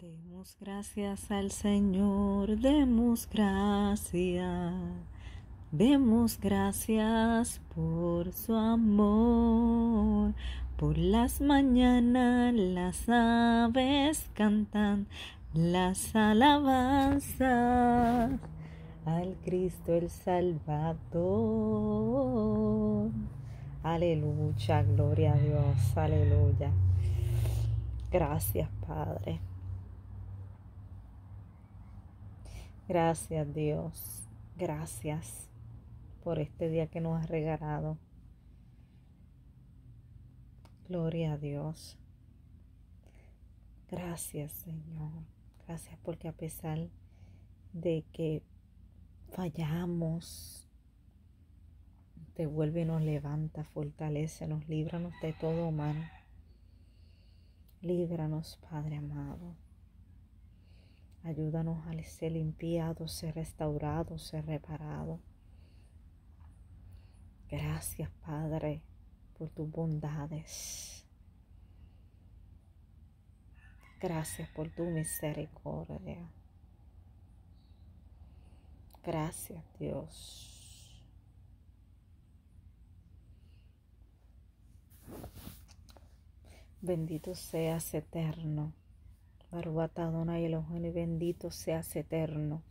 Demos gracias al Señor, demos gracias, demos gracias por su amor. Por las mañanas las aves cantan las alabanzas al Cristo el Salvador. Aleluya, gloria a Dios, aleluya. Gracias, Padre. Gracias Dios, gracias por este día que nos has regalado. Gloria a Dios. Gracias Señor, gracias porque a pesar de que fallamos, te vuelve y nos levanta, fortalece, nos líbranos de todo mal. Líbranos, Padre amado. Ayúdanos a ser limpiados, ser restaurados, ser reparados. Gracias, Padre, por tus bondades. Gracias por tu misericordia. Gracias, Dios. Bendito seas eterno. Barbata Adonai Elohim, bendito seas eterno.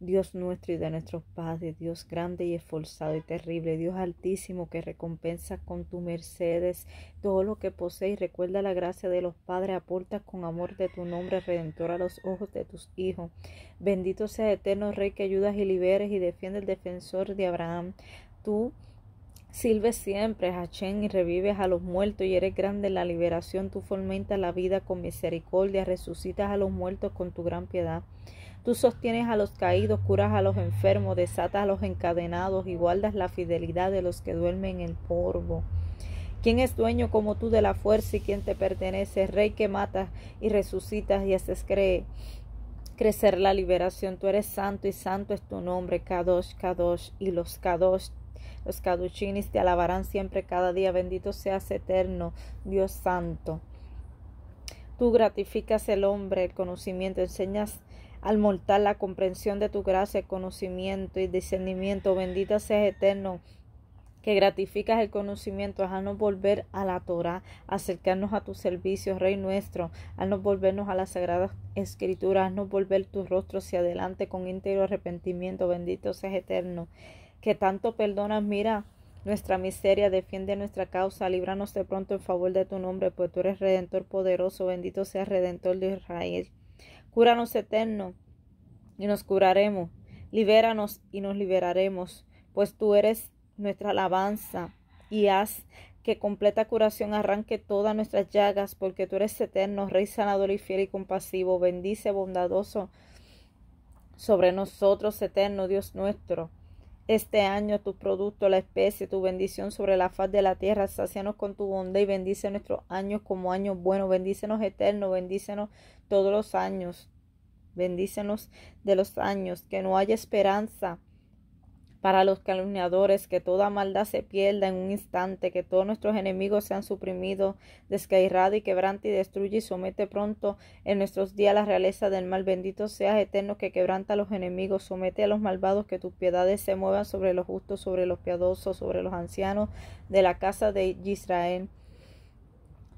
Dios nuestro y de nuestros padres, Dios grande y esforzado y terrible, Dios altísimo que recompensa con tu mercedes todo lo que posees. Recuerda la gracia de los padres, aporta con amor de tu nombre redentor a los ojos de tus hijos. Bendito sea eterno Rey que ayudas y liberes y defiende el defensor de Abraham. Tú Silves siempre, Hachén, y revives a los muertos, y eres grande en la liberación. Tú fomentas la vida con misericordia, resucitas a los muertos con tu gran piedad. Tú sostienes a los caídos, curas a los enfermos, desatas a los encadenados y guardas la fidelidad de los que duermen en el polvo. ¿Quién es dueño como tú de la fuerza y quién te pertenece? Rey que matas y resucitas y haces crecer la liberación. Tú eres santo y santo es tu nombre, Kadosh, Kadosh, y los Kadosh los caduchinis te alabarán siempre cada día. Bendito seas eterno, Dios santo. Tú gratificas el hombre, el conocimiento, enseñas al mortal la comprensión de tu gracia, el conocimiento y discernimiento. Bendito seas eterno, que gratificas el conocimiento, haznos volver a la Torah, acercarnos a tu servicio, Rey nuestro, haznos volvernos a las sagradas escrituras, haznos volver tu rostro hacia adelante con íntegro arrepentimiento, bendito seas eterno, que tanto perdonas, mira nuestra miseria, defiende nuestra causa, líbranos de pronto en favor de tu nombre, pues tú eres redentor poderoso, bendito seas redentor de Israel. Cúranos eterno y nos curaremos, libéranos y nos liberaremos, pues tú eres nuestra alabanza y haz que completa curación arranque todas nuestras llagas, porque tú eres eterno, Rey sanador y fiel y compasivo, bendice bondadoso sobre nosotros, eterno Dios nuestro este año tu producto, la especie, tu bendición sobre la faz de la tierra. Sácianos con tu bondad y bendice nuestros años como años buenos. Bendícenos eterno, bendícenos todos los años. Bendícenos de los años, que no haya esperanza para los calumniadores, que toda maldad se pierda en un instante, que todos nuestros enemigos sean suprimidos, descairrada y quebrante y destruye y somete pronto en nuestros días la realeza del mal. Bendito seas eterno que quebranta a los enemigos, somete a los malvados, que tus piedades se muevan sobre los justos, sobre los piadosos, sobre los ancianos de la casa de Israel.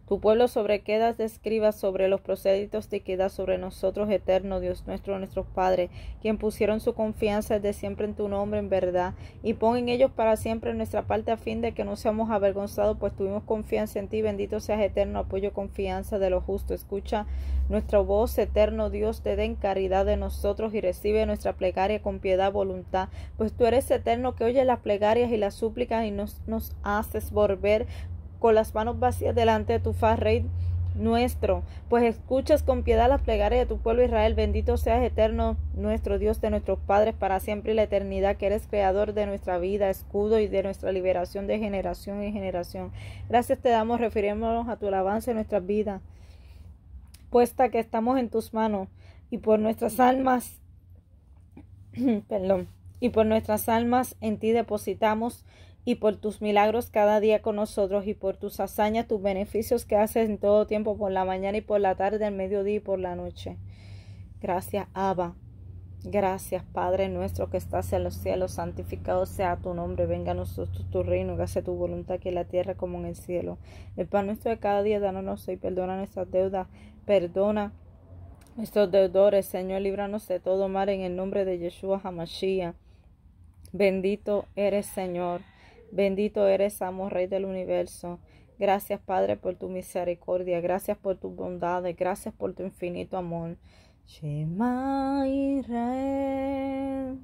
Tu pueblo sobre quedas de sobre los proceditos de queda sobre nosotros, eterno Dios nuestro, nuestros padres, quien pusieron su confianza desde siempre en tu nombre, en verdad, y pon en ellos para siempre nuestra parte a fin de que no seamos avergonzados, pues tuvimos confianza en ti, bendito seas eterno, apoyo, confianza de lo justo. Escucha nuestra voz, eterno Dios, te den caridad de nosotros y recibe nuestra plegaria con piedad, voluntad, pues tú eres eterno que oye las plegarias y las súplicas y nos, nos haces volver con las manos vacías delante de tu faz, Rey nuestro, pues escuchas con piedad las plegarias de tu pueblo Israel. Bendito seas eterno nuestro Dios de nuestros padres para siempre y la eternidad, que eres creador de nuestra vida, escudo y de nuestra liberación de generación en generación. Gracias te damos, refirémonos a tu alabanza en nuestras vidas, puesta que estamos en tus manos y por nuestras almas, perdón, y por nuestras almas en ti depositamos y por tus milagros cada día con nosotros y por tus hazañas, tus beneficios que haces en todo tiempo, por la mañana y por la tarde, al mediodía y por la noche. Gracias, Abba. Gracias, Padre nuestro que estás en los cielos, santificado sea tu nombre, venga a nosotros tu reino, hágase tu voluntad aquí en la tierra como en el cielo. El pan nuestro de cada día, danos hoy, perdona nuestras deudas, perdona nuestros deudores, Señor, líbranos de todo mal en el nombre de Yeshua HaMashiach. Bendito eres, Señor. Bendito eres, amo, Rey del universo. Gracias, Padre, por tu misericordia. Gracias por tus bondades. Gracias por tu infinito amor. Shema Israel.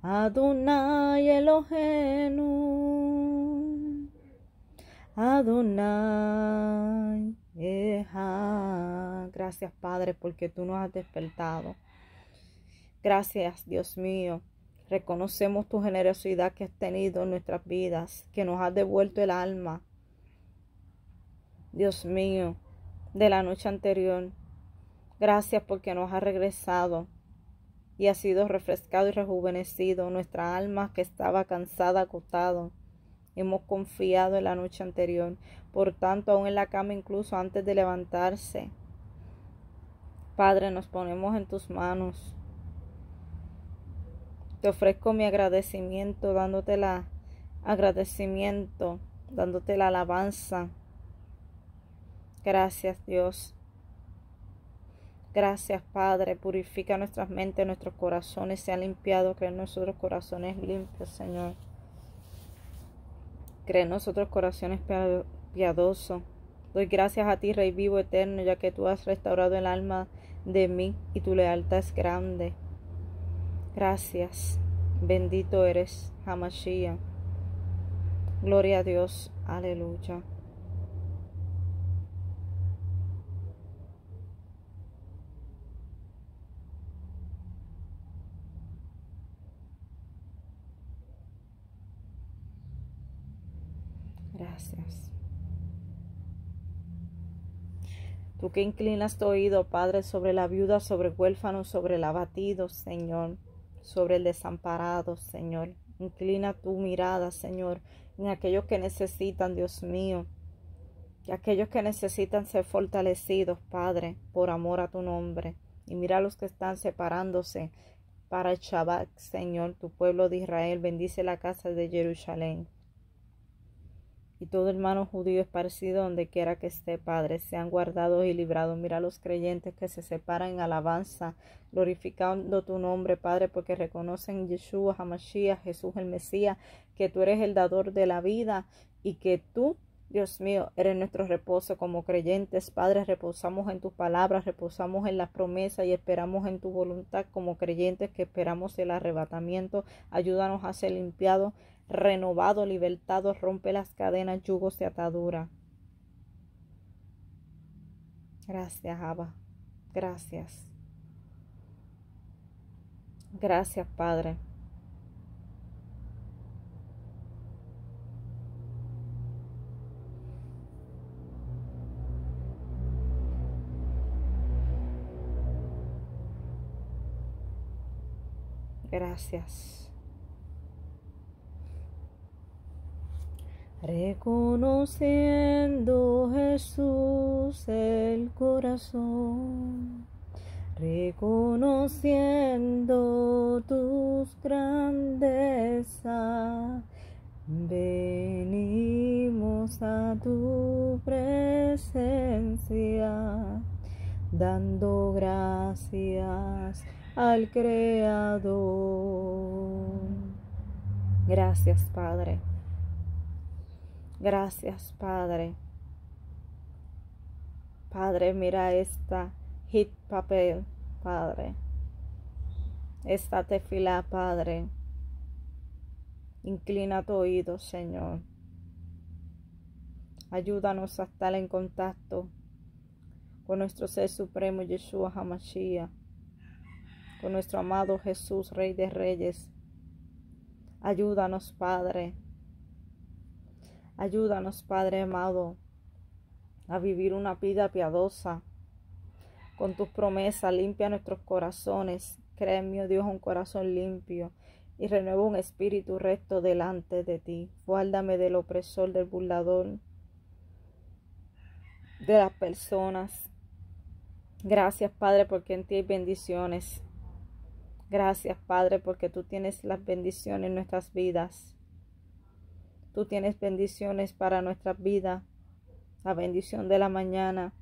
Adonai Elohenu. Adonai Eha. Gracias, Padre, porque tú nos has despertado. Gracias, Dios mío Reconocemos tu generosidad que has tenido en nuestras vidas, que nos has devuelto el alma. Dios mío, de la noche anterior. Gracias porque nos has regresado y ha sido refrescado y rejuvenecido nuestra alma que estaba cansada, acostado. Hemos confiado en la noche anterior, por tanto, aún en la cama, incluso antes de levantarse. Padre, nos ponemos en tus manos. Te ofrezco mi agradecimiento, dándote la agradecimiento, dándote la alabanza. Gracias Dios. Gracias Padre. Purifica nuestras mentes, nuestros corazones sean limpiados. Crea en nosotros corazones limpios, Señor. Crea en nosotros corazones piadosos. Doy gracias a ti, Rey vivo eterno, ya que tú has restaurado el alma de mí y tu lealtad es grande. Gracias. Bendito eres, Hamashiach. Gloria a Dios. Aleluya. Gracias. Tú que inclinas tu oído, Padre, sobre la viuda, sobre el huérfano, sobre el abatido, Señor sobre el desamparado, Señor. Inclina tu mirada, Señor, en aquellos que necesitan, Dios mío, y aquellos que necesitan ser fortalecidos, Padre, por amor a tu nombre. Y mira a los que están separándose para el Shabbat, Señor, tu pueblo de Israel. Bendice la casa de Jerusalén y todo hermano judío es parecido donde quiera que esté, Padre, sean guardados y librados. Mira a los creyentes que se separan en alabanza, glorificando tu nombre, Padre, porque reconocen Yeshua, Hamashiach, Jesús el Mesías, que tú eres el dador de la vida y que tú, Dios mío, eres nuestro reposo como creyentes. Padre, reposamos en tus palabras, reposamos en las promesas y esperamos en tu voluntad como creyentes que esperamos el arrebatamiento. Ayúdanos a ser limpiados renovado, libertado, rompe las cadenas, yugos de atadura. Gracias, Abba. Gracias. Gracias, Padre. Gracias. Reconociendo Jesús el corazón, reconociendo tus grandezas, venimos a tu presencia, dando gracias al Creador. Gracias, Padre. Gracias, Padre. Padre, mira esta hit papel, Padre. Esta tefila, Padre. Inclina tu oído, Señor. Ayúdanos a estar en contacto con nuestro Ser Supremo, Yeshua HaMashiach, con nuestro amado Jesús, Rey de Reyes. Ayúdanos, Padre, Ayúdanos, Padre amado, a vivir una vida piadosa. Con tus promesas, limpia nuestros corazones. Crea en Dios, un corazón limpio. y renueva un espíritu recto delante de ti. Guárdame del opresor, del burlador, de las personas. Gracias, Padre, porque en ti hay bendiciones. Gracias, Padre, porque tú tienes las bendiciones en nuestras vidas. Tú tienes bendiciones para nuestras vidas. La bendición de la mañana,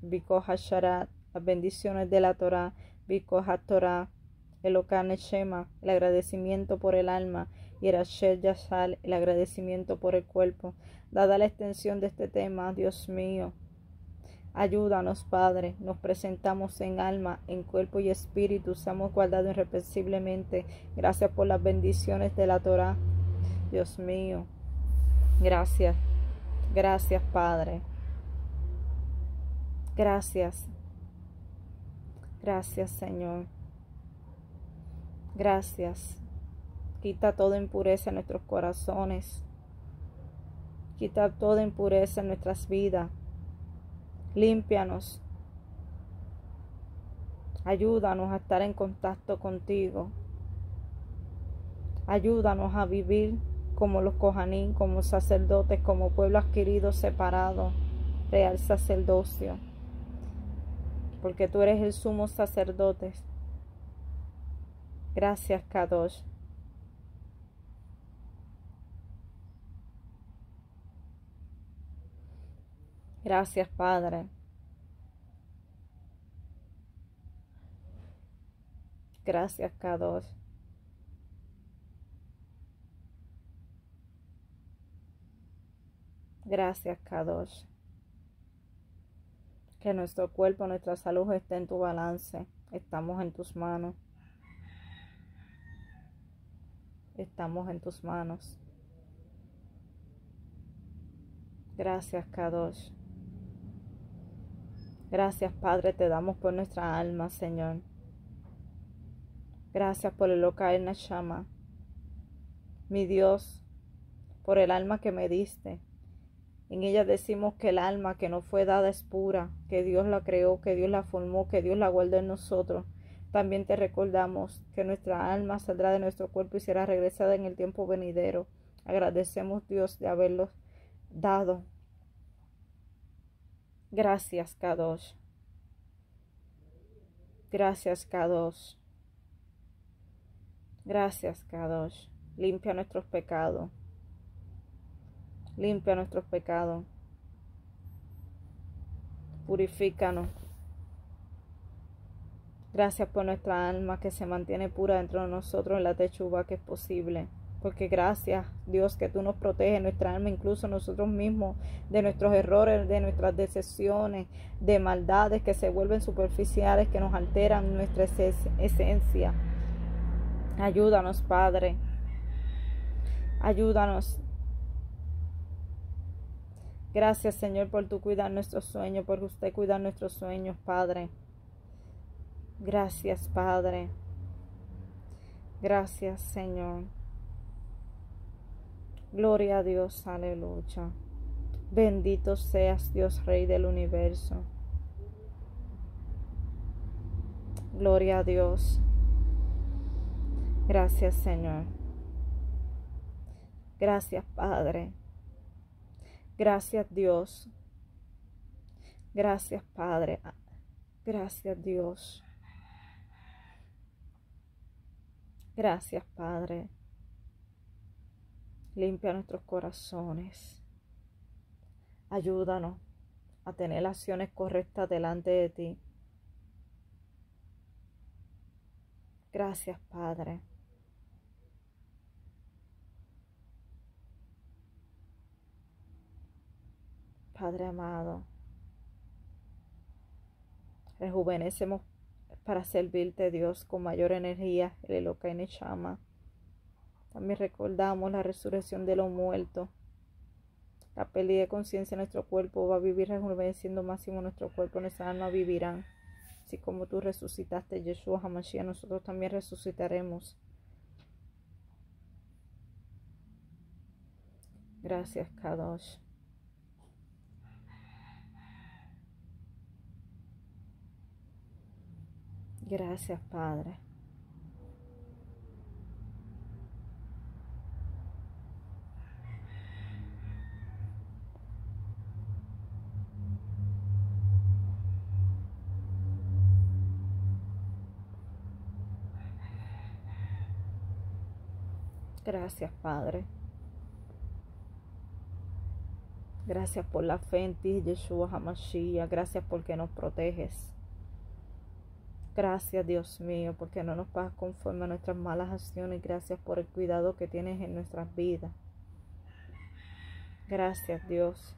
Biko Hasharat, las bendiciones de la Torah, Biko Torah, el Shema, el agradecimiento por el alma, y el Asher Yashal, el agradecimiento por el cuerpo. Dada la extensión de este tema, Dios mío, ayúdanos, Padre, nos presentamos en alma, en cuerpo y espíritu, seamos guardados irreprensiblemente. Gracias por las bendiciones de la Torah, Dios mío. Gracias, gracias, Padre. Gracias. Gracias, Señor. Gracias. Quita toda impureza en nuestros corazones. Quita toda impureza en nuestras vidas. Límpianos. Ayúdanos a estar en contacto contigo. Ayúdanos a vivir como los cojanín, como sacerdotes, como pueblo adquirido, separado, real sacerdocio. Porque tú eres el sumo sacerdote Gracias, Kadosh. Gracias, Padre. Gracias, Kadosh. Gracias, Kadosh. Que nuestro cuerpo, nuestra salud esté en tu balance. Estamos en tus manos. estamos en tus manos. Gracias, Kadosh. Gracias, Padre, te damos por nuestra alma, Señor. Gracias por el en Nashama. Mi Dios, por el alma que me diste. En ella decimos que el alma que no fue dada es pura, que Dios la creó, que Dios la formó, que Dios la guardó en nosotros también te recordamos que nuestra alma saldrá de nuestro cuerpo y será regresada en el tiempo venidero. Agradecemos Dios de haberlos dado. Gracias, Kadosh. Gracias, Kadosh. Gracias, Kadosh. Limpia nuestros pecados. Limpia nuestros pecados. Purifícanos. Gracias por nuestra alma que se mantiene pura dentro de nosotros en la techuba que es posible. Porque gracias, Dios, que tú nos proteges nuestra alma, incluso nosotros mismos, de nuestros errores, de nuestras decisiones, de maldades que se vuelven superficiales, que nos alteran nuestra esencia. Ayúdanos, Padre. Ayúdanos. Gracias, Señor, por tu cuidar nuestros sueños, por usted cuidar nuestros sueños, Padre. Gracias, Padre. Gracias, Señor. Gloria a Dios, aleluya. Bendito seas, Dios Rey del universo. Gloria a Dios. Gracias, Señor. Gracias, Padre. Gracias, Dios. Gracias, Padre. Gracias, Dios. Gracias, Padre. Limpia nuestros corazones. Ayúdanos a tener acciones correctas delante de ti. Gracias, Padre. Padre amado, rejuvenecemos para servirte Dios con mayor energía, el Elokaine llama. También recordamos la resurrección de los muertos. La pérdida de conciencia de nuestro cuerpo va a vivir rejuveneciendo máximo nuestro cuerpo, nuestra alma vivirán. Así como tú resucitaste, Yeshua Hamashiach, nosotros también resucitaremos. Gracias, Kadosh. Gracias, Padre. Gracias, Padre. Gracias por la fe en ti, Yeshua Hamashiach. Gracias porque nos proteges. Gracias, Dios mío, porque no nos pagas conforme a nuestras malas acciones. Gracias por el cuidado que tienes en nuestras vidas. Gracias, Dios.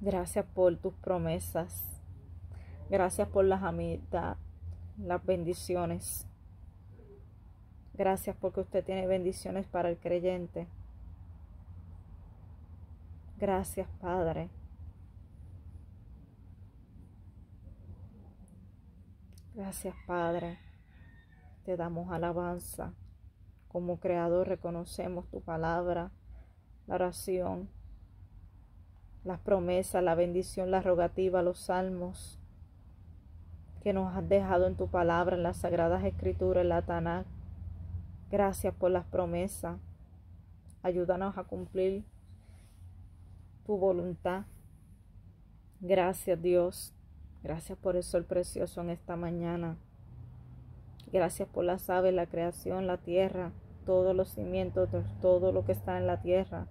Gracias por tus promesas. Gracias por las amistades, las bendiciones. Gracias porque usted tiene bendiciones para el creyente. Gracias, Padre. Gracias, Padre. Te damos alabanza. Como creador reconocemos tu palabra, la oración, las promesas, la bendición, la rogativa, los salmos que nos has dejado en tu palabra, en las sagradas escrituras, en la Tanakh. Gracias por las promesas. Ayúdanos a cumplir tu voluntad. Gracias Dios. Gracias por el sol precioso en esta mañana. Gracias por las aves, la creación, la tierra, todos los cimientos, todo lo que está en la tierra.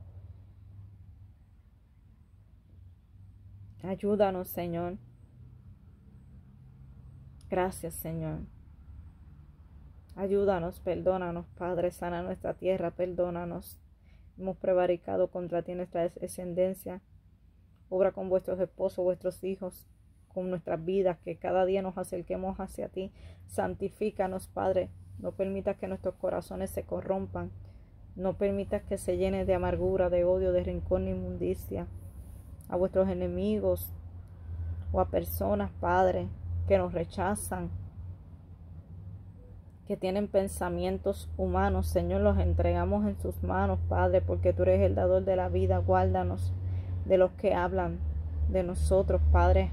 Ayúdanos, Señor. Gracias, Señor. Ayúdanos, perdónanos, Padre, sana nuestra tierra, perdónanos. Hemos prevaricado contra ti nuestra descendencia. Obra con vuestros esposos, vuestros hijos, con nuestras vidas, que cada día nos acerquemos hacia ti. Santifícanos, Padre. No permitas que nuestros corazones se corrompan. No permitas que se llene de amargura, de odio, de rincón e inmundicia a vuestros enemigos o a personas, Padre, que nos rechazan, que tienen pensamientos humanos. Señor, los entregamos en sus manos, Padre, porque tú eres el dador de la vida. Guárdanos de los que hablan de nosotros, Padre.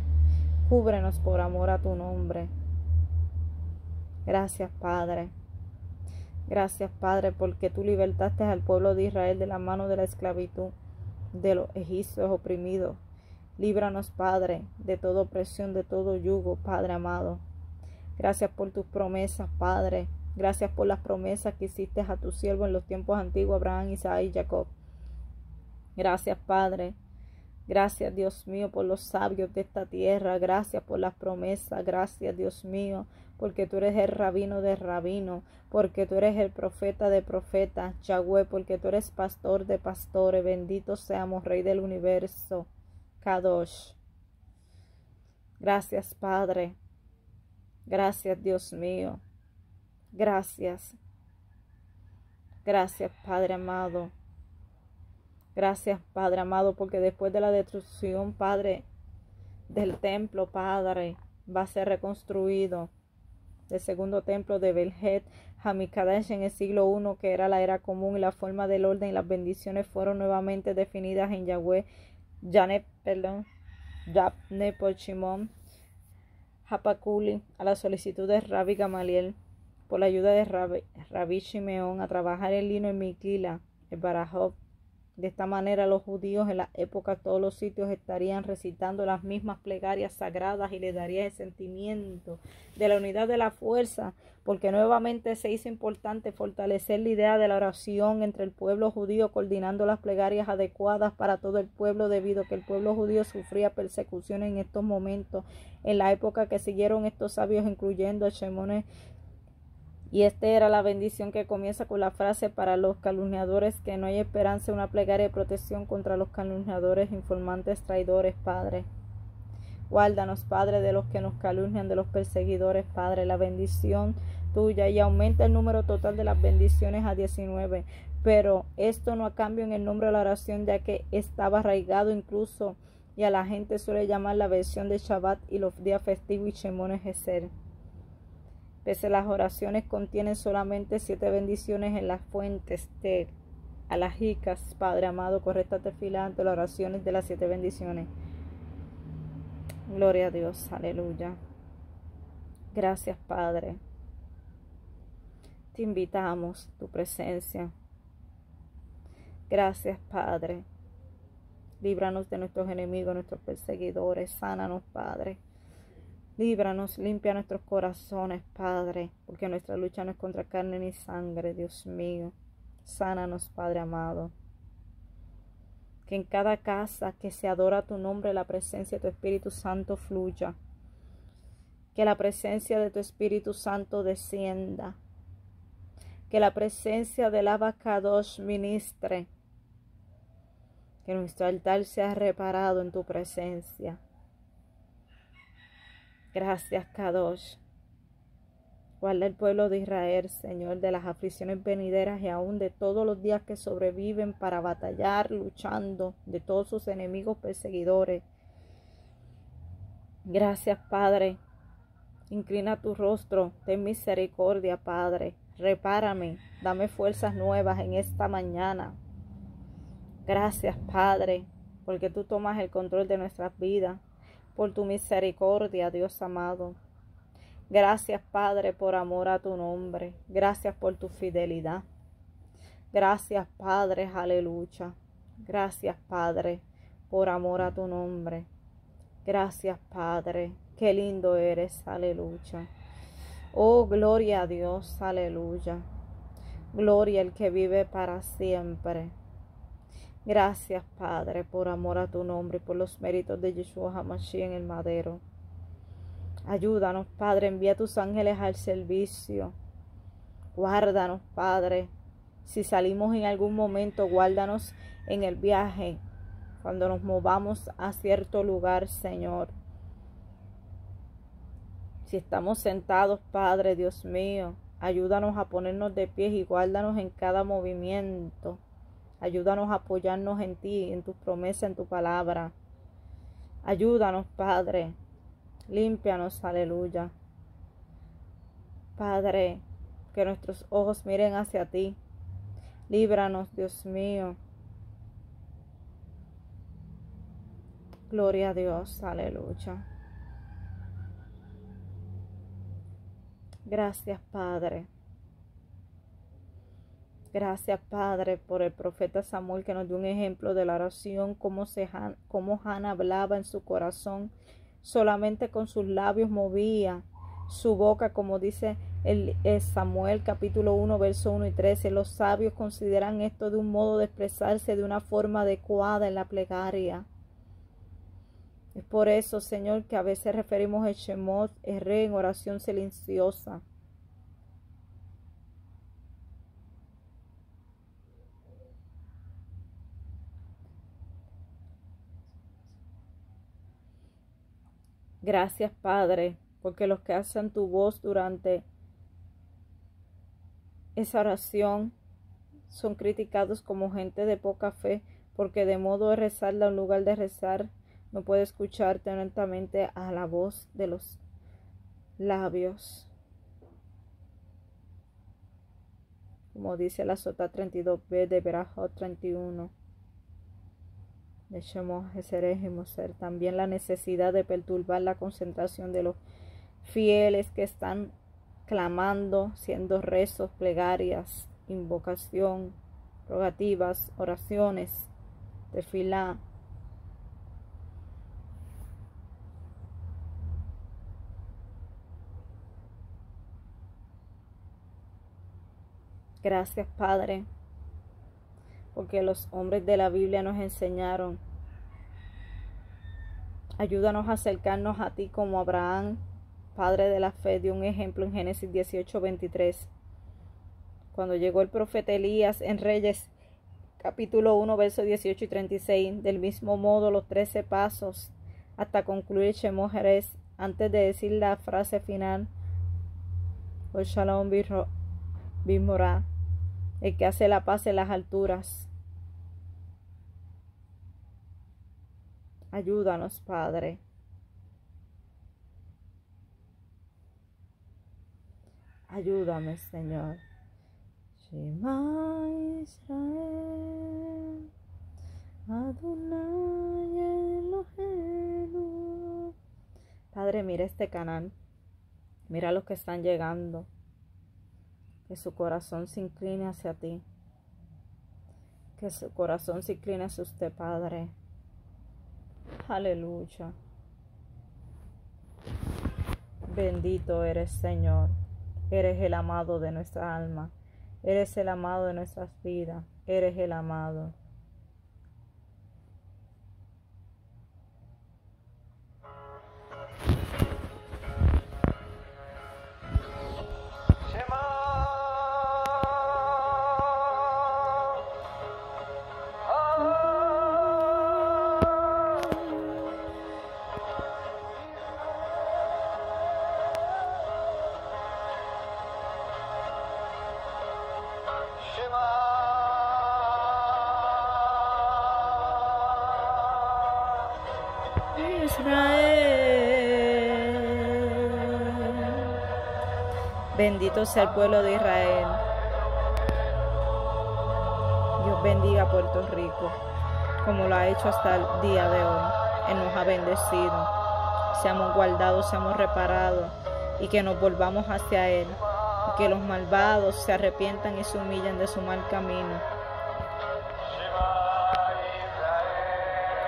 Cúbrenos por amor a tu nombre. Gracias, Padre. Gracias, Padre, porque tú libertaste al pueblo de Israel de la mano de la esclavitud de los egipcios oprimidos. Líbranos, Padre, de toda opresión, de todo yugo, Padre amado. Gracias por tus promesas, Padre. Gracias por las promesas que hiciste a tu siervo en los tiempos antiguos, Abraham, Isaac y Jacob. Gracias, Padre. Gracias, Dios mío, por los sabios de esta tierra. Gracias por las promesas. Gracias, Dios mío, porque tú eres el rabino de rabino, porque tú eres el profeta de profetas, Yahweh, porque tú eres pastor de pastores. Bendito seamos, Rey del universo. Kadosh. Gracias, Padre. Gracias, Dios mío. Gracias. Gracias, Padre amado. Gracias, Padre amado, porque después de la destrucción, Padre, del templo, Padre, va a ser reconstruido. Del segundo templo de Belhet, Hamikadesh en el siglo I, que era la era común y la forma del orden y las bendiciones fueron nuevamente definidas en Yahweh, Janet, perdón, Yapne por Shimon, Hapakuli, a la solicitud de Rabbi Gamaliel, por la ayuda de Rabbi, Rabbi Shimeón, a trabajar el lino en Miquila, el Barajov, de esta manera los judíos en la época todos los sitios estarían recitando las mismas plegarias sagradas y le daría el sentimiento de la unidad de la fuerza, porque nuevamente se hizo importante fortalecer la idea de la oración entre el pueblo judío, coordinando las plegarias adecuadas para todo el pueblo, debido a que el pueblo judío sufría persecución en estos momentos, en la época que siguieron estos sabios, incluyendo a Shemones y esta era la bendición que comienza con la frase para los calumniadores que no hay esperanza, una plegaria de protección contra los calumniadores, informantes, traidores, Padre. Guárdanos, Padre, de los que nos calumnian, de los perseguidores, Padre, la bendición tuya y aumenta el número total de las bendiciones a 19. Pero esto no a cambio en el nombre de la oración, ya que estaba arraigado incluso y a la gente suele llamar la versión de Shabbat y los días festivos y Shemón Geser. Pese las oraciones contienen solamente siete bendiciones en las fuentes de alajicas, Padre amado, correcta fila ante las oraciones de las siete bendiciones. Gloria a Dios, aleluya. Gracias, Padre. Te invitamos tu presencia. Gracias, Padre. Líbranos de nuestros enemigos, nuestros perseguidores. Sánanos, Padre. Líbranos, limpia nuestros corazones, Padre, porque nuestra lucha no es contra carne ni sangre, Dios mío. Sánanos, Padre amado. Que en cada casa que se adora tu nombre, la presencia de tu Espíritu Santo fluya. Que la presencia de tu Espíritu Santo descienda. Que la presencia del Abacados ministre. Que nuestro altar sea reparado en tu presencia Gracias, Kadosh. Guarda el pueblo de Israel, Señor, de las aflicciones venideras y aún de todos los días que sobreviven para batallar, luchando, de todos sus enemigos perseguidores. Gracias, Padre. Inclina tu rostro, ten misericordia, Padre. Repárame, dame fuerzas nuevas en esta mañana. Gracias, Padre, porque tú tomas el control de nuestras vidas por tu misericordia, Dios amado. Gracias, Padre, por amor a tu nombre. Gracias por tu fidelidad. Gracias, Padre, aleluya. Gracias, Padre, por amor a tu nombre. Gracias, Padre. Qué lindo eres, aleluya. Oh, gloria a Dios, aleluya. Gloria al que vive para siempre. Gracias, Padre, por amor a tu nombre y por los méritos de Yeshua HaMashiach en el madero. Ayúdanos, Padre, envía tus ángeles al servicio. Guárdanos, Padre. Si salimos en algún momento, guárdanos en el viaje, cuando nos movamos a cierto lugar, Señor. Si estamos sentados, Padre, Dios mío, ayúdanos a ponernos de pies y guárdanos en cada movimiento. Ayúdanos a apoyarnos en ti, en tus promesas, en tu palabra. Ayúdanos, Padre. Límpianos, aleluya. Padre, que nuestros ojos miren hacia ti. Líbranos, Dios mío. Gloria a Dios, aleluya. Gracias, Padre. Gracias, Padre, por el profeta Samuel que nos dio un ejemplo de la oración, cómo, se, cómo Hannah hablaba en su corazón, solamente con sus labios movía su boca, como dice el, Samuel capítulo 1, verso 1 y 13. Los sabios consideran esto de un modo de expresarse de una forma adecuada en la plegaria. Es por eso, Señor, que a veces referimos el Shemot, el rey en oración silenciosa. Gracias, Padre, porque los que hacen tu voz durante esa oración son criticados como gente de poca fe, porque de modo de rezarla en lugar de rezar, no puede escucharte atentamente a la voz de los labios. Como dice la Sota 32b de Berajot 31 ser también la necesidad de perturbar la concentración de los fieles que están clamando, siendo rezos, plegarias, invocación, rogativas, oraciones, tefilá. Gracias, Padre, porque los hombres de la Biblia nos enseñaron. Ayúdanos a acercarnos a ti como Abraham, padre de la fe, dio un ejemplo en Génesis 18, 23. Cuando llegó el profeta Elías en Reyes, capítulo 1, versos 18 y 36, del mismo modo los trece pasos hasta concluir Shemo antes de decir la frase final, o Shalom Bimorah, el que hace la paz en las alturas. Ayúdanos, Padre. Ayúdame, Señor. Padre, mira este canal. Mira los que están llegando. Que su corazón se incline hacia ti. Que su corazón se incline hacia usted, Padre. Aleluya. Bendito eres, Señor. Eres el amado de nuestra alma. Eres el amado de nuestras vidas. Eres el amado. Bendito sea el pueblo de Israel. Dios bendiga a Puerto Rico, como lo ha hecho hasta el día de hoy. Él nos ha bendecido. Seamos guardados, seamos reparados y que nos volvamos hacia Él. Que los malvados se arrepientan y se humillen de su mal camino.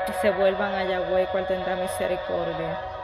Y se vuelvan a Yahweh, cual tendrá misericordia.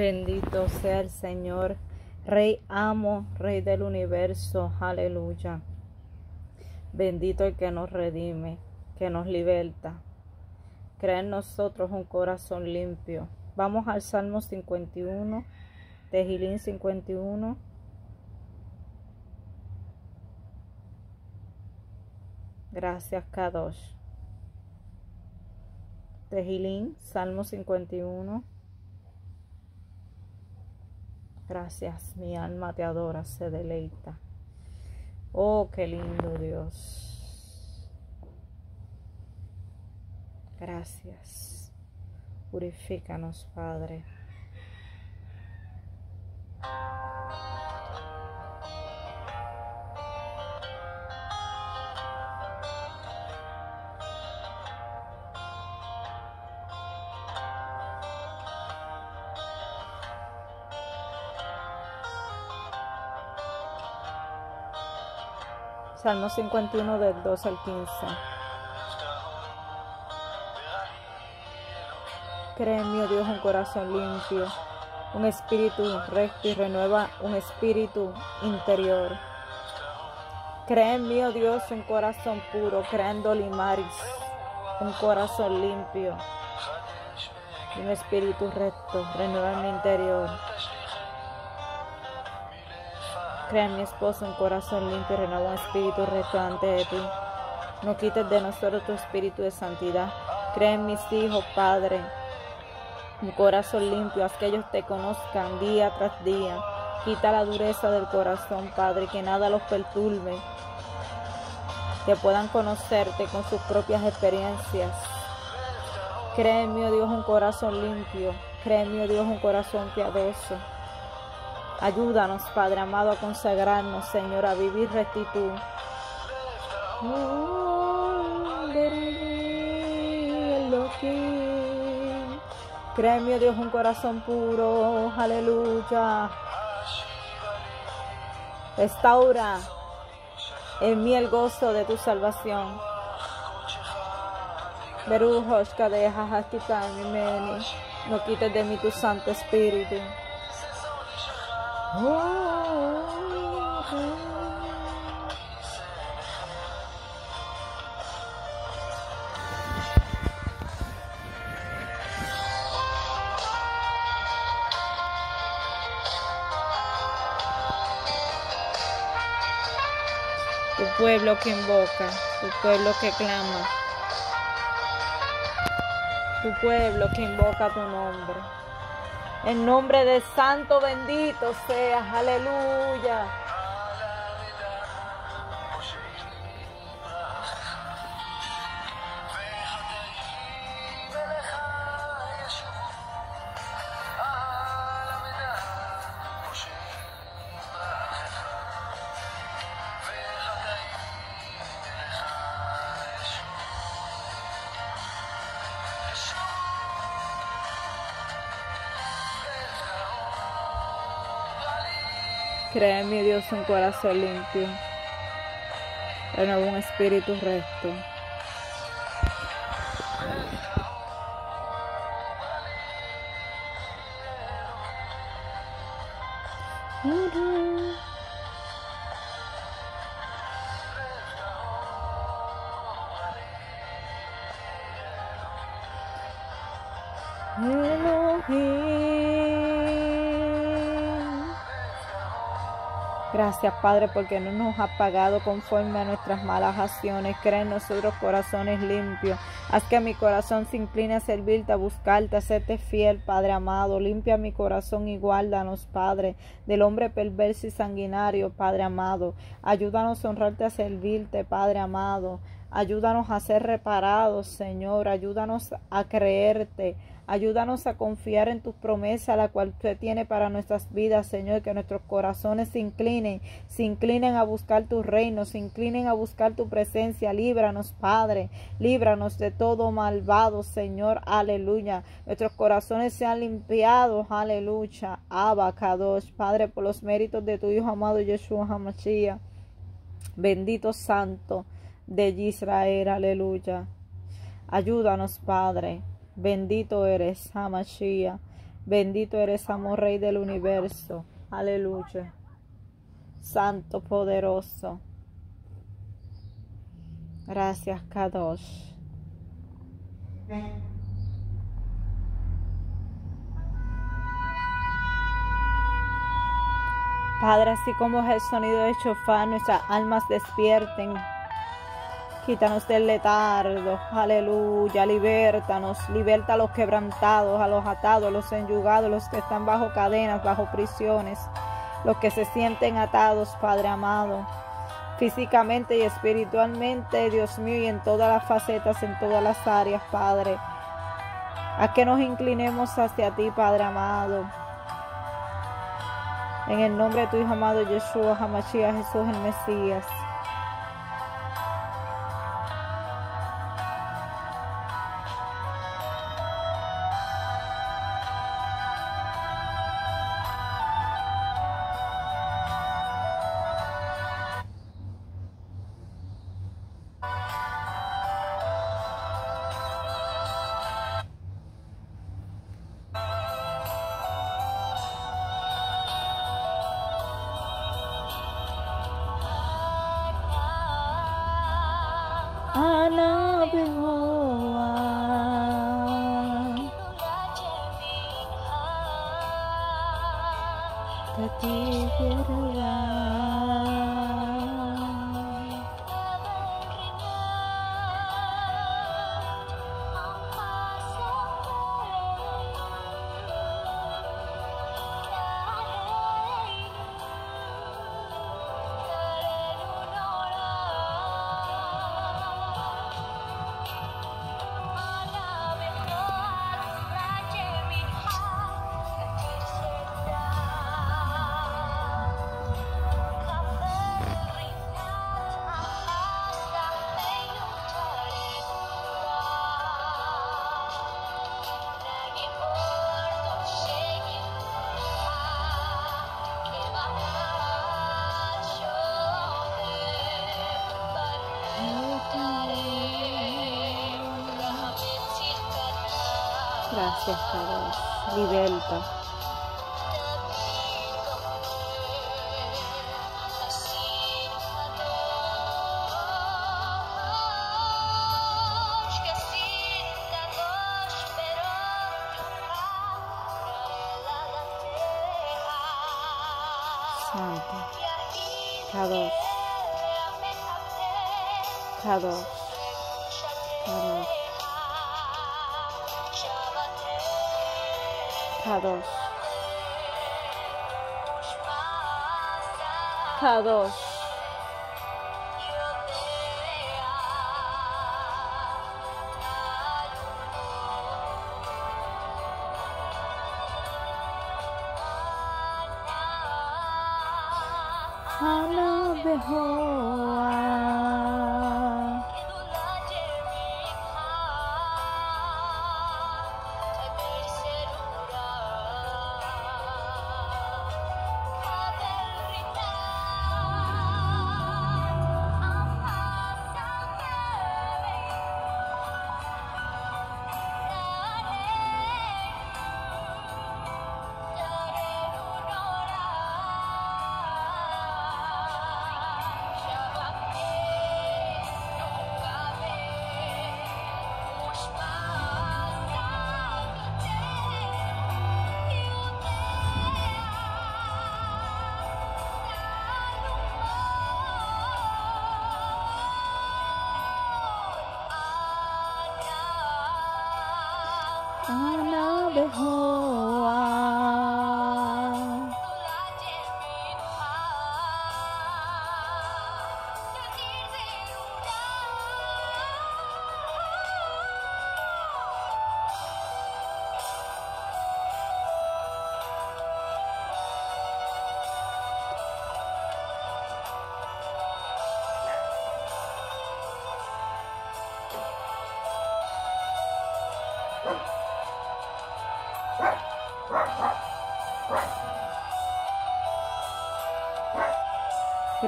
Bendito sea el Señor, Rey amo, Rey del universo, aleluya. Bendito el que nos redime, que nos liberta. Crea en nosotros un corazón limpio. Vamos al Salmo 51, Tejilín 51. Gracias, Kadosh. Tejilín, Salmo 51. Gracias, mi alma te adora, se deleita. Oh, qué lindo Dios. Gracias. Purifícanos, Padre. Salmo 51 del 2 al 15. Crea en mí, Dios, un corazón limpio, un espíritu recto y renueva un espíritu interior. Crea en mí, Dios, un corazón puro, creando limaris, un corazón limpio un espíritu recto, renueva mi interior. Crea en mi esposo un corazón limpio y renueva un espíritu recto de ti. No quites de nosotros tu espíritu de santidad. Crea en mis hijos, Padre, un corazón limpio, haz que ellos te conozcan día tras día. Quita la dureza del corazón, Padre, que nada los perturbe. Que puedan conocerte con sus propias experiencias. Crea en mí, oh Dios, un corazón limpio. Crea en mí, oh Dios, un corazón piadoso. Ayúdanos, Padre amado, a consagrarnos, Señor, a vivir rectitud. Créeme, Dios, un corazón puro, aleluya. Restaura en mí el gozo de tu salvación. Berujosh, Kadeja, meni. No quites de mí tu Santo Espíritu. Tu pueblo que invoca, tu pueblo que clama, tu pueblo que invoca tu nombre. En nombre de Santo bendito seas, aleluya. Crea en mi Dios un corazón limpio, renueva un espíritu recto. Padre, porque no nos ha pagado conforme a nuestras malas acciones. Crea en nosotros corazones limpios. Haz que mi corazón se incline a servirte, a buscarte, a hacerte fiel, Padre amado. Limpia mi corazón y guárdanos, Padre, del hombre perverso y sanguinario, Padre amado. Ayúdanos a honrarte, a servirte, Padre amado. Ayúdanos a ser reparados, Señor. Ayúdanos a creerte. Ayúdanos a confiar en tus promesas, la cual usted tiene para nuestras vidas, Señor. Que nuestros corazones se inclinen, se inclinen a buscar tu reino, se inclinen a buscar tu presencia. Líbranos, Padre. Líbranos de todo malvado, Señor. Aleluya. Nuestros corazones sean limpiados. Aleluya. Abacados, Padre, por los méritos de tu Hijo amado Yeshua Hamashiach. Bendito Santo de Israel, aleluya. Ayúdanos, Padre. Bendito eres, Hamashiach. Bendito eres, amor, Rey del universo. Aleluya. Santo, poderoso. Gracias, Kadosh. Padre, así como es el sonido de chofar, nuestras almas despierten. Quítanos del letardo, aleluya, libértanos, liberta a los quebrantados, a los atados, a los enyugados, los que están bajo cadenas, bajo prisiones, los que se sienten atados, Padre amado, físicamente y espiritualmente, Dios mío, y en todas las facetas, en todas las áreas, Padre. A que nos inclinemos hacia ti, Padre amado. En el nombre de tu Hijo amado Yeshua, Hamashia, Jesús el Mesías. Kadosh. Kadosh. Kadosh. Kadosh. Kadosh.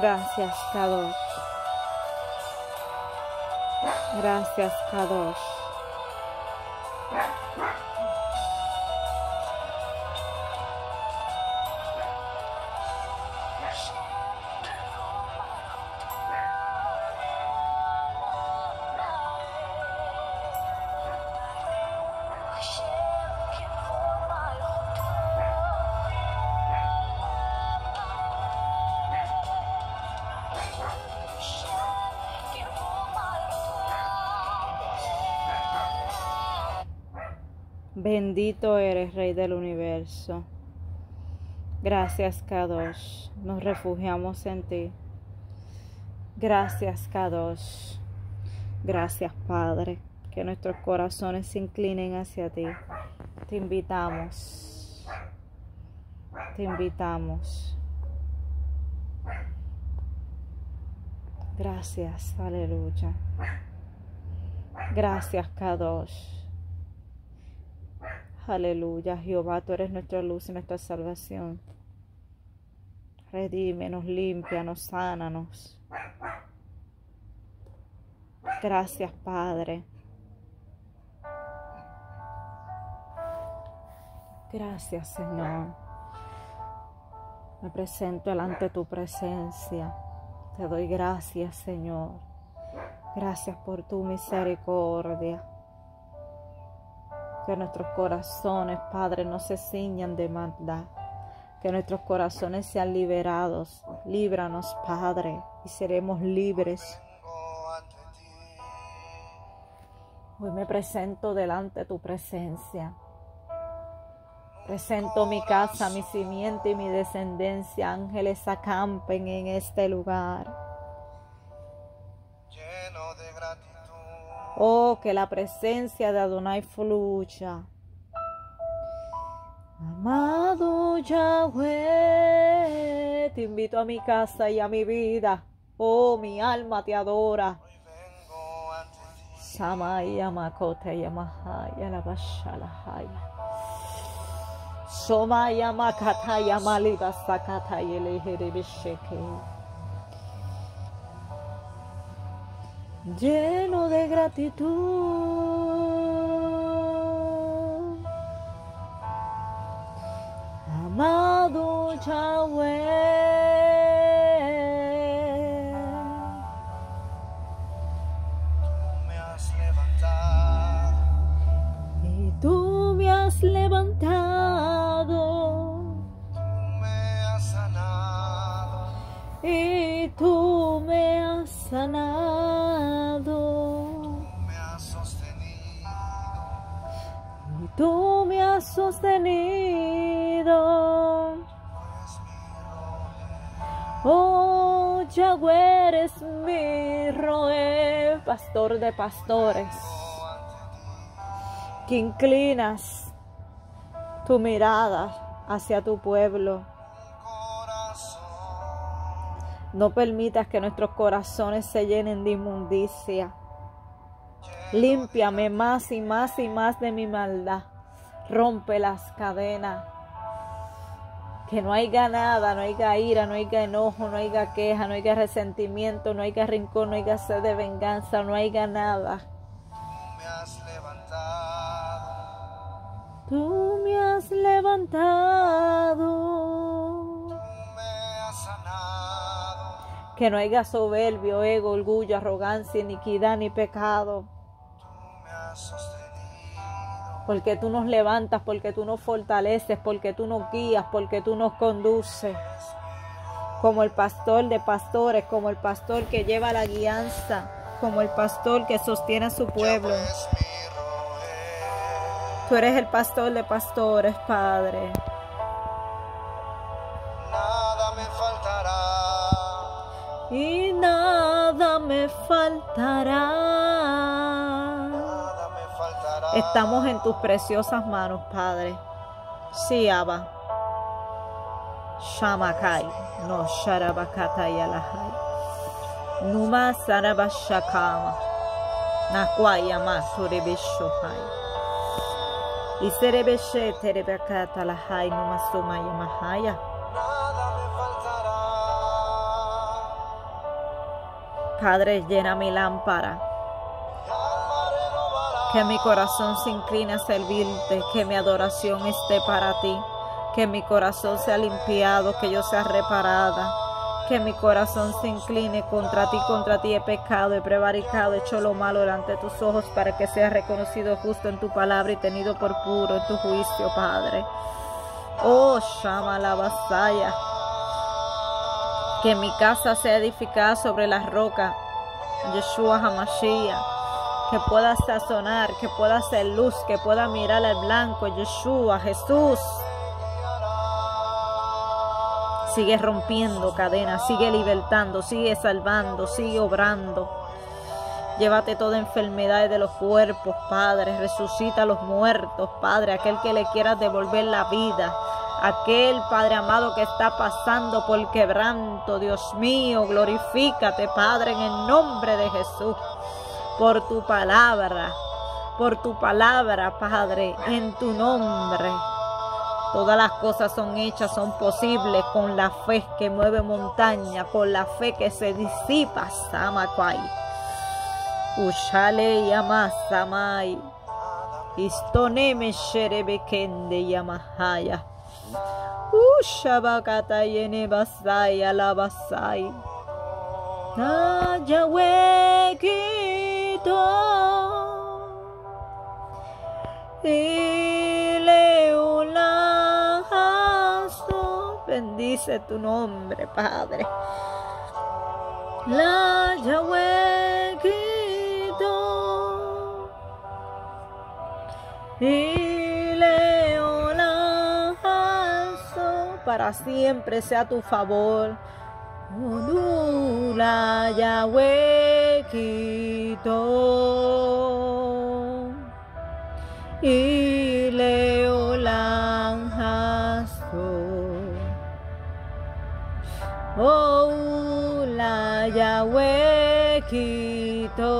Gracias, Kadosh. Gracias, Kadosh. Gracias, Kadosh. Nos refugiamos en ti. Gracias, Kadosh. Gracias, Padre. Que nuestros corazones se inclinen hacia ti. Te invitamos. Te invitamos. Gracias, aleluya. Gracias, Kadosh. Aleluya, Jehová, tú eres nuestra luz y nuestra salvación. Redímenos, límpianos, sánanos. Gracias, Padre. Gracias, Señor. Me presento delante de tu presencia. Te doy gracias, Señor. Gracias por tu misericordia. Que nuestros corazones, Padre, no se ciñan de maldad. Que nuestros corazones sean liberados. Líbranos, Padre, y seremos libres. Hoy me presento delante de tu presencia. Presento mi casa, mi simiente y mi descendencia. Ángeles acampen en este lugar. Oh, que la presencia de Adonai fluya. Amado Yahweh, te invito a mi casa y a mi vida. Oh, mi alma te adora. Samaya Makota Yamahaya Labashalahaya. Somaya Makata Yamaliba Sakata Yeleherebesheke. Lleno de gratitud. Amado Yahweh. Tú me has levantado. Y tú me has levantado Tú me has sanado. y tú me has sanado sostenido. Oh, Yahweh eres mi roe, pastor de pastores, que inclinas tu mirada hacia tu pueblo. No permitas que nuestros corazones se llenen de inmundicia. Límpiame más y más y más de mi maldad. Rompe las cadenas. Que no haya nada, no haya ira, no haya enojo, no haya queja, no haya resentimiento, no haya rincón, no haya sed de venganza, no haya nada. Tú me has levantado. Tú me has levantado. Tú me has sanado. Que no haya soberbio, ego, orgullo, arrogancia, iniquidad ni pecado. Tú me has sostenido. Porque tú nos levantas, porque tú nos fortaleces, porque tú nos guías, porque tú nos conduces. Como el pastor de pastores, como el pastor que lleva la guianza, como el pastor que sostiene a su pueblo. Tú eres el pastor de pastores, Padre. Nada me faltará. Y nada me faltará. Estamos en tus preciosas manos, Padre. Sí, Abba. Shamakai, no Sharabakata Yalahai. Numa Sarabashakama. Nakwaya Masurebishohai. Y Serebeshe Terebakata Lahai Numasuma Yamahaya. Nada me faltará. Padre, llena mi lámpara. Que mi corazón se incline a servirte, que mi adoración esté para ti, que mi corazón sea limpiado, que yo sea reparada, que mi corazón se incline contra ti, contra ti he pecado, he prevaricado, he hecho lo malo delante de tus ojos para que sea reconocido justo en tu palabra y tenido por puro en tu juicio, Padre. Oh, Shama la vasalla. Que mi casa sea edificada sobre la roca, Yeshua Hamashiach. Que pueda sazonar, que pueda hacer luz, que pueda mirar al blanco, Yeshua, Jesús. Sigue rompiendo cadenas, sigue libertando, sigue salvando, sigue obrando. Llévate toda enfermedad de los cuerpos, Padre. Resucita a los muertos, Padre. Aquel que le quieras devolver la vida. Aquel Padre amado que está pasando por quebranto, Dios mío, glorifícate, Padre, en el nombre de Jesús, por tu palabra, por tu palabra, Padre, en tu nombre. Todas las cosas son hechas, son posibles con la fe que mueve montaña, con la fe que se disipa, Samakwai. Ushale yamasamai. Istoneme sherebekende yamahaya. Ushabakata yene basai alabasai. Na Yahweh. Bendice tu nombre, Padre. La Yahweh. Y leolazo. Para siempre sea tu favor. La Yahweh quito. Y leolanjazo. Oh, la Yahweh quito.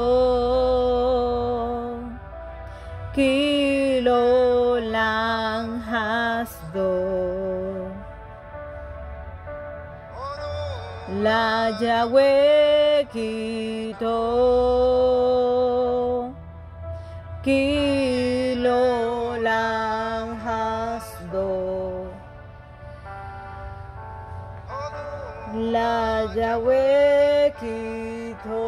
Kilo La Yahweh quito. Kilo lanjasdo. La Yahweh quito.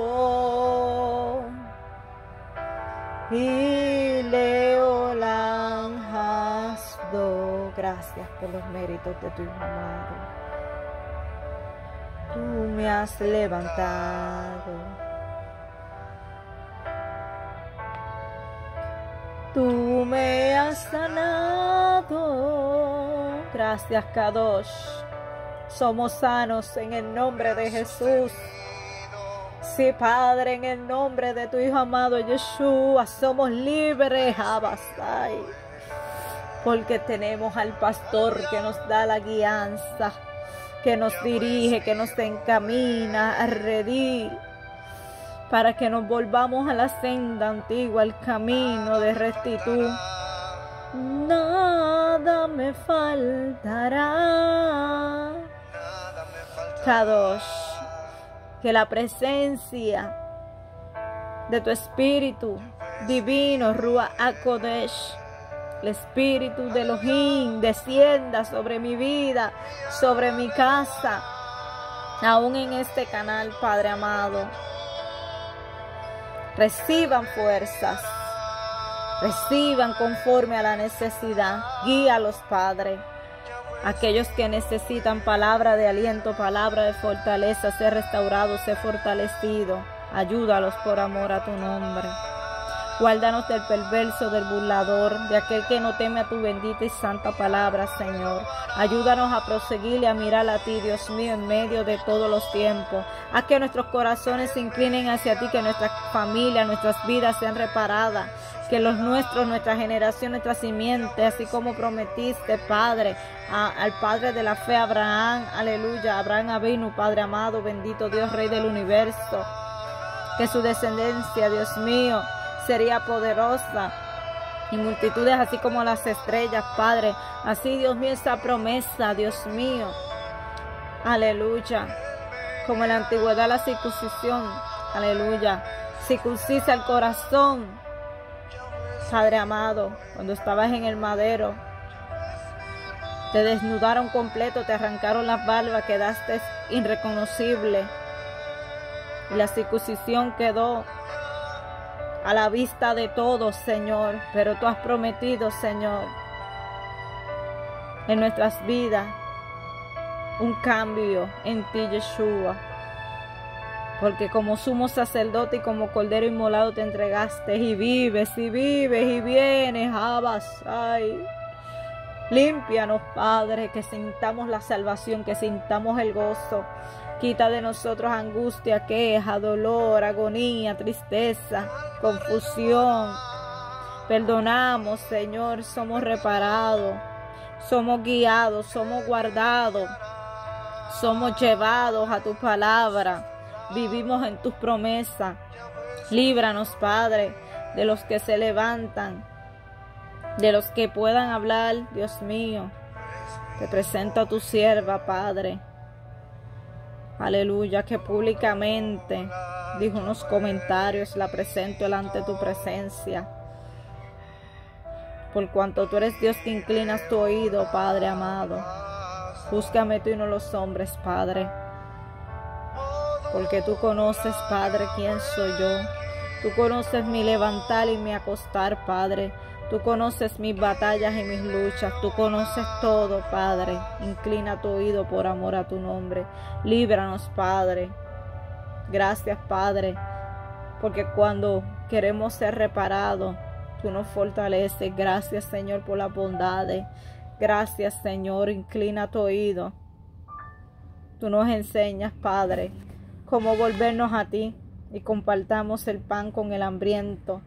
Y leolanjasdo. Gracias por los méritos de tu hijo. Tú me has levantado. Tú me has sanado. Gracias, Kadosh. Somos sanos en el nombre de Jesús. Sí, Padre, en el nombre de tu Hijo amado Yeshua, somos libres, Abasai. Porque tenemos al pastor que nos da la guianza, que nos dirige, que nos encamina a redil, para que nos volvamos a la senda antigua, al camino de rectitud. Nada me faltará. Kadosh, que la presencia de tu Espíritu divino, Rúa Akodesh, el Espíritu de Elohim, descienda sobre mi vida, sobre mi casa, aún en este canal, Padre amado. Reciban fuerzas, reciban conforme a la necesidad, guíalos, Padre. Aquellos que necesitan palabra de aliento, palabra de fortaleza, ser restaurados, ser fortalecidos. Ayúdalos por amor a tu nombre. Guárdanos del perverso, del burlador, de aquel que no teme a tu bendita y santa palabra, Señor. Ayúdanos a proseguir y a mirar a ti, Dios mío, en medio de todos los tiempos. Haz que nuestros corazones se inclinen hacia ti, que nuestras familias, nuestras vidas sean reparadas. Que los nuestros, nuestra generación, nuestra simiente, así como prometiste, Padre, al Padre de la fe, Abraham, aleluya, Abraham Avinu, Padre amado, bendito Dios, Rey del universo que su descendencia, Dios mío, sería poderosa y multitudes así como las estrellas, Padre. Así, Dios mío, esa promesa, Dios mío. Aleluya. Como en la antigüedad la circuncisión. Aleluya. Circuncisa el corazón. Padre amado, cuando estabas en el madero, te desnudaron completo, te arrancaron las barbas, quedaste irreconocible. Y la circuncisión quedó a la vista de todos, Señor. Pero tú has prometido, Señor, en nuestras vidas un cambio en ti, Yeshua. Porque como sumo sacerdote y como cordero inmolado te entregaste y vives y vives y vienes, Abas, ay. Límpianos, Padre, que sintamos la salvación, que sintamos el gozo. Quita de nosotros angustia, queja, dolor, agonía, tristeza, confusión. Perdonamos, Señor, somos reparados, somos guiados, somos guardados, somos llevados a tu palabra, vivimos en tus promesas. Líbranos, Padre, de los que se levantan de los que puedan hablar, Dios mío. Te presento a tu sierva, Padre. Aleluya, que públicamente dijo unos comentarios, la presento delante de tu presencia. Por cuanto tú eres Dios que inclinas tu oído, Padre amado. Júzgame tú y no los hombres, Padre. Porque tú conoces, Padre, quién soy yo. Tú conoces mi levantar y mi acostar, Padre. Tú conoces mis batallas y mis luchas. Tú conoces todo, Padre. Inclina tu oído por amor a tu nombre. Líbranos, Padre. Gracias, Padre. Porque cuando queremos ser reparados, tú nos fortaleces. Gracias, Señor, por las bondades. Gracias, Señor. Inclina tu oído. Tú nos enseñas, Padre, cómo volvernos a ti y compartamos el pan con el hambriento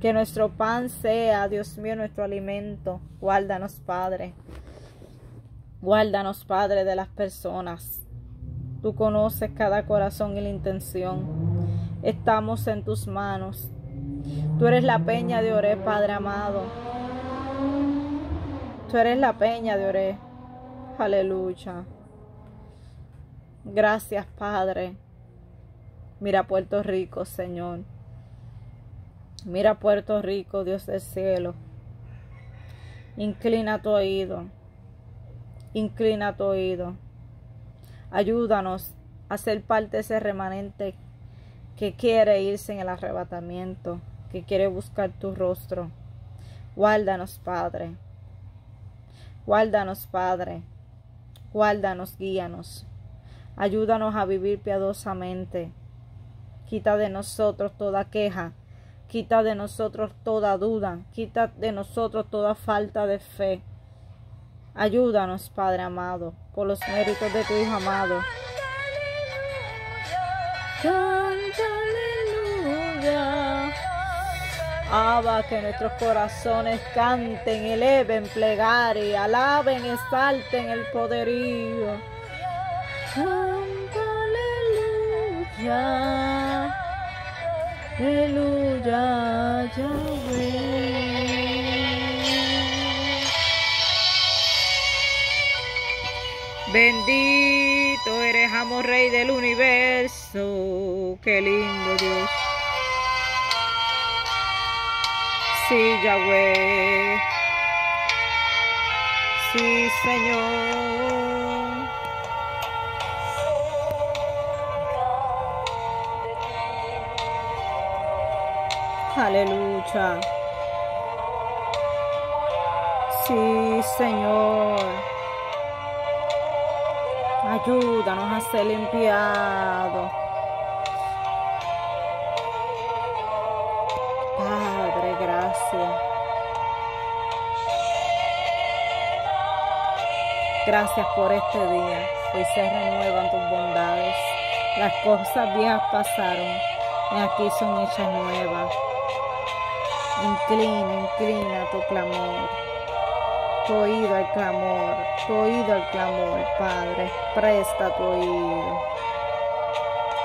que nuestro pan sea, Dios mío, nuestro alimento. Guárdanos, Padre. Guárdanos, Padre, de las personas. Tú conoces cada corazón y la intención. Estamos en tus manos. Tú eres la peña de Oré, Padre amado. Tú eres la peña de Oré. Aleluya. Gracias, Padre. Mira Puerto Rico, Señor. Mira Puerto Rico, Dios del cielo. Inclina tu oído. Inclina tu oído. Ayúdanos a ser parte de ese remanente que quiere irse en el arrebatamiento, que quiere buscar tu rostro. Guárdanos, Padre. Guárdanos, Padre. Guárdanos, guíanos. Ayúdanos a vivir piadosamente. Quita de nosotros toda queja Quita de nosotros toda duda, quita de nosotros toda falta de fe. Ayúdanos, Padre amado, por los méritos de tu Hijo amado. Canta, aleluya. Abba, que nuestros corazones canten, eleven plegaria, alaben, exalten el poderío. Canta, aleluya. Aleluya, Yahweh. Bendito eres, amo rey del universo. Qué lindo Dios. Sí, Yahweh. Sí, Señor. Aleluya. Sí, Señor. Ayúdanos a ser limpiados. Padre, gracias. Gracias por este día. Hoy se renuevan tus bondades. Las cosas viejas pasaron y aquí son hechas nuevas. Inclina, inclina tu clamor, tu oído al clamor, tu oído al clamor, Padre, presta tu oído.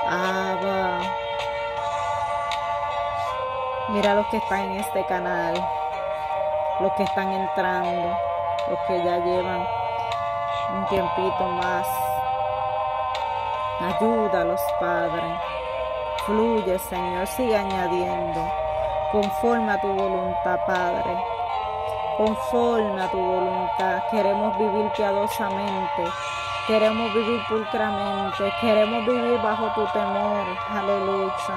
Abba. Mira los que están en este canal, los que están entrando, los que ya llevan un tiempito más. Ayúdalos, Padre. Fluye, Señor, sigue añadiendo conforme a tu voluntad, Padre. Conforme a tu voluntad. Queremos vivir piadosamente. Queremos vivir pulcramente. Queremos vivir bajo tu temor. Aleluya.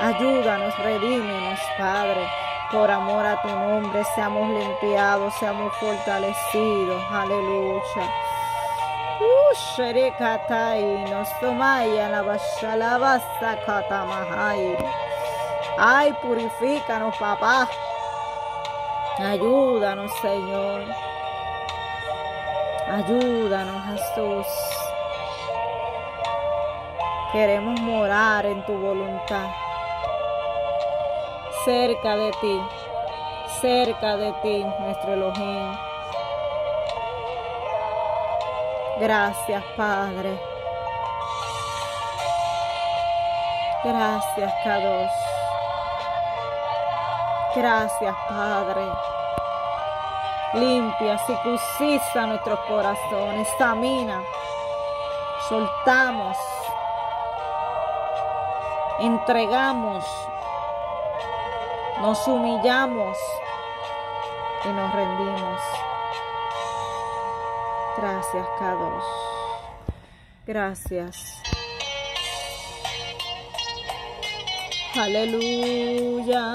Ayúdanos, redímenos, Padre. Por amor a tu nombre, seamos limpiados, seamos fortalecidos. Aleluya. Sherekatai no somaya la bashalabasa katamahai. Ay, purifícanos, papá. Ayúdanos, Señor. Ayúdanos, Jesús. Queremos morar en tu voluntad. Cerca de ti. Cerca de ti, nuestro Elohim. Gracias, Padre. Gracias, Kadosh. Gracias, Padre. Limpia, circuncisa nuestros corazones, examina, soltamos, entregamos, nos humillamos y nos rendimos. Gracias, Kadosh. Gracias. Aleluya.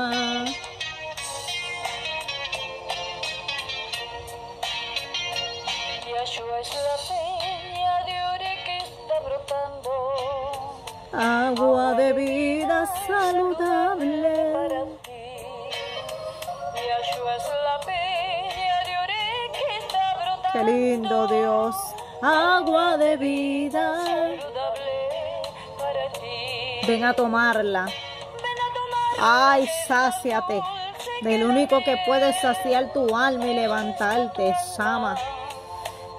Vida. Ven a tomarla. Ay, sáciate. Del único que puede saciar tu alma y levantarte, Sama.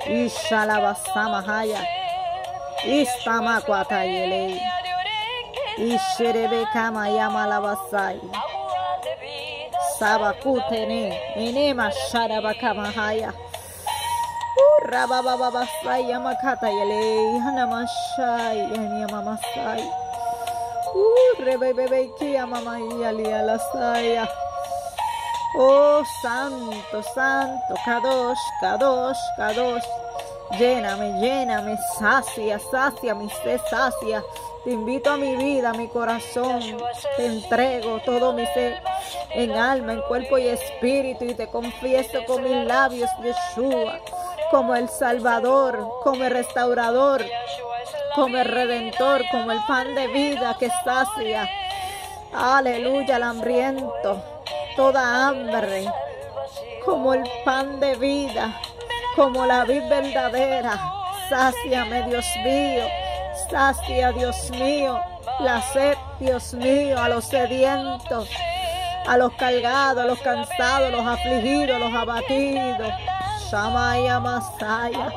Ishalabasama Haya. Istama que Isherebe Kama Yamalabasai. Sabakutene. Enema Sharabakama Haya. Yalialasaya. Oh Santo, Santo, Kadosh, Kadosh, Kadosh. Lléname, lléname, sacia, sacia, mi sed, sacia. Te invito a mi vida, a mi corazón. Te entrego todo mi ser en alma, en cuerpo y espíritu. Y te confieso con mis labios, Yeshua, como el Salvador, como el restaurador, como el redentor, como el pan de vida que sacia. Aleluya, el hambriento, toda hambre, como el pan de vida, como la vid verdadera. Sáciame, Dios mío, sacia, Dios mío, la sed, Dios mío, a los sedientos, a los cargados, a los cansados, los afligidos, los abatidos. Shamaya Masaya.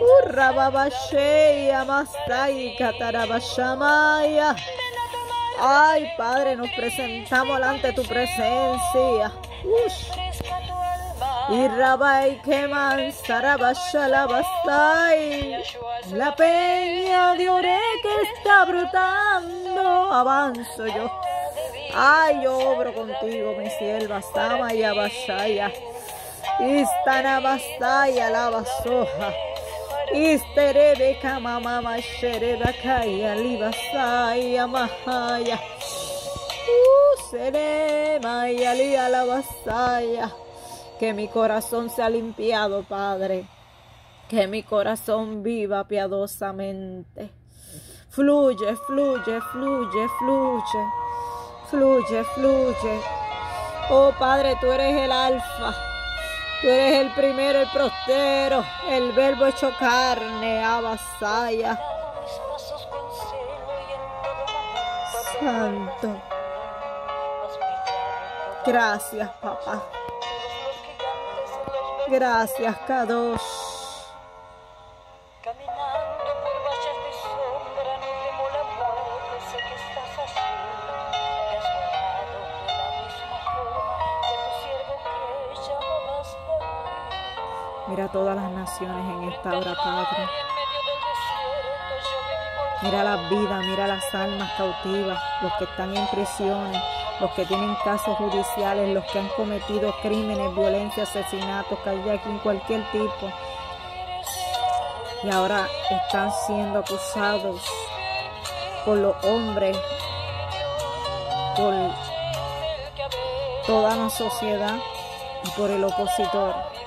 Urrababasheya Masai Katarabashamaya. Ay, Padre, nos presentamos ante tu presencia. Y Rabai Keman Sarabashalabasai. La peña de Ore que está brotando. Avanzo yo. Ay, yo obro contigo, mi sierva, Sama y. Istanabasaya la basoja. Isterebe kamamama shereba kaya libasaya mahaya. Userema y alía la basaya. Que mi corazón sea limpiado, Padre. Que mi corazón viva piadosamente. Fluye, fluye, fluye, fluye. Fluye, fluye. Oh Padre, tú eres el alfa. Tú eres el primero, el prostero, el verbo hecho carne, te Santo. Gracias, papá. Gracias, Kadosh. Mira todas las naciones en esta hora, Padre. Mira las vidas, mira las almas cautivas, los que están en prisiones, los que tienen casos judiciales, los que han cometido crímenes, violencia, asesinatos, en cualquier tipo. Y ahora están siendo acusados por los hombres, por toda la sociedad y por el opositor.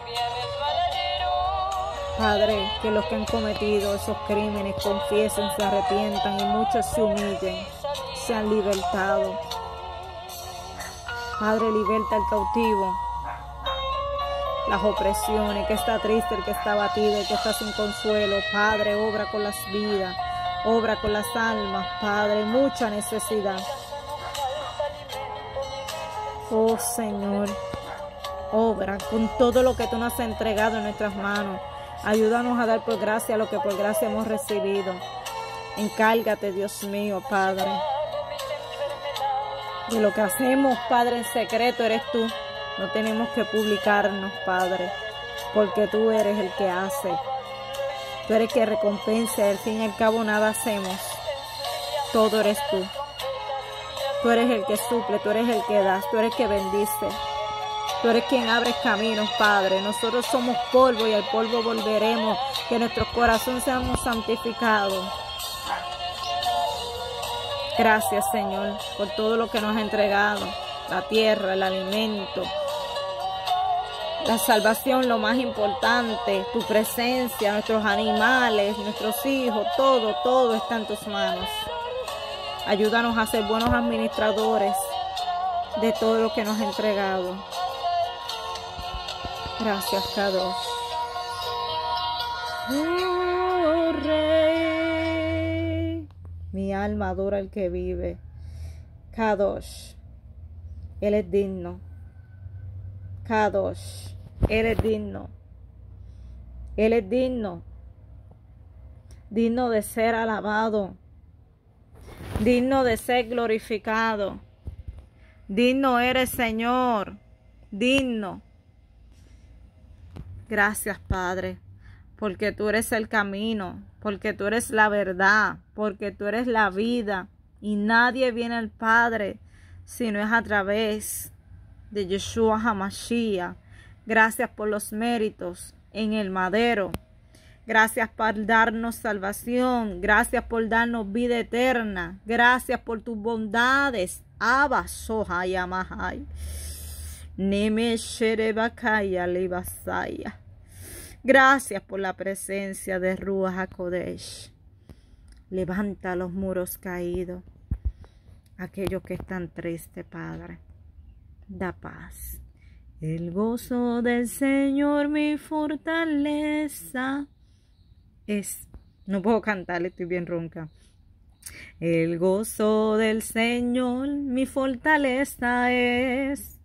Padre, que los que han cometido esos crímenes confiesen, se arrepientan y muchos se humillen, sean libertados. Padre, liberta al cautivo, las opresiones, que está triste, el que está abatido, el que está sin consuelo. Padre, obra con las vidas, obra con las almas, Padre, mucha necesidad. Oh Señor, obra con todo lo que tú nos has entregado en nuestras manos. Ayúdanos a dar por gracia lo que por gracia hemos recibido. Encárgate, Dios mío, Padre. De lo que hacemos, Padre, en secreto eres tú. No tenemos que publicarnos, Padre, porque tú eres el que hace. Tú eres el que recompensa. Al fin y al cabo nada hacemos. Todo eres tú. Tú eres el que suple, tú eres el que das, tú eres el que bendice. Tú eres quien abre caminos, Padre. Nosotros somos polvo y al polvo volveremos. Que nuestros corazones seamos santificados. Gracias, Señor, por todo lo que nos ha entregado. La tierra, el alimento, la salvación, lo más importante, tu presencia, nuestros animales, nuestros hijos, todo, todo está en tus manos. Ayúdanos a ser buenos administradores de todo lo que nos ha entregado. Gracias, Kadosh. Oh, Rey. Mi alma adora al que vive. Kadosh. Él es digno. Kadosh. Él es digno. Él es digno. Digno de ser alabado. Digno de ser glorificado. Digno eres, Señor. Digno. Gracias, Padre, porque tú eres el camino, porque tú eres la verdad, porque tú eres la vida. Y nadie viene al Padre si no es a través de Yeshua Hamashiach. Gracias por los méritos en el madero. Gracias por darnos salvación. Gracias por darnos vida eterna. Gracias por tus bondades. Abba, Sohai, Amahai. Neme Sherebakaya Lebasaya. Gracias por la presencia de Ruach HaKodesh. Levanta los muros caídos. Aquellos que están tristes, Padre. Da paz. El gozo del Señor mi fortaleza es. No puedo cantar, estoy bien ronca. El gozo del Señor mi fortaleza es.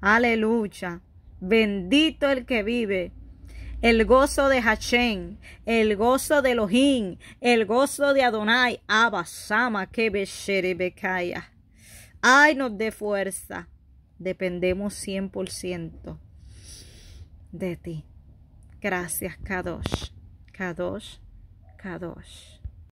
Aleluya. Bendito el que vive. El gozo de Hashem, el gozo de Elohim, el gozo de Adonai, Abasama, que Bekaya. Ay, nos dé fuerza. Dependemos 100% de ti. Gracias, Kadosh. Kadosh, Kadosh.